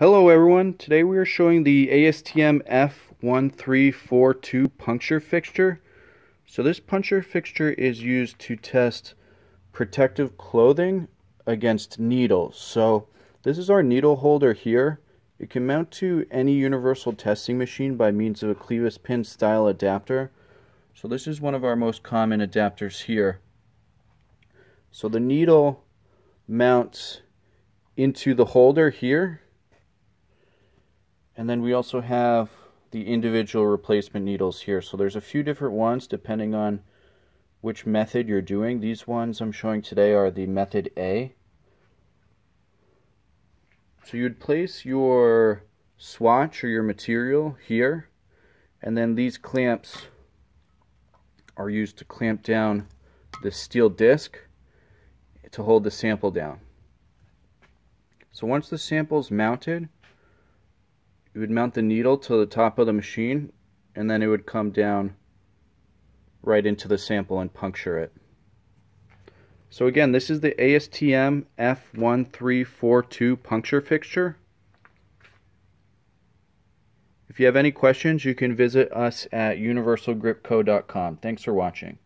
Hello everyone, today we are showing the ASTM F1342 puncture fixture. So this puncture fixture is used to test protective clothing against needles. So this is our needle holder here. It can mount to any universal testing machine by means of a clevis pin style adapter. So this is one of our most common adapters here. So the needle mounts into the holder here and then we also have the individual replacement needles here. So there's a few different ones depending on which method you're doing. These ones I'm showing today are the method A. So you'd place your swatch or your material here and then these clamps are used to clamp down the steel disc to hold the sample down. So once the sample is mounted, you would mount the needle to the top of the machine and then it would come down right into the sample and puncture it. So again, this is the ASTM F1342 puncture fixture. If you have any questions, you can visit us at universalgripco.com. Thanks for watching.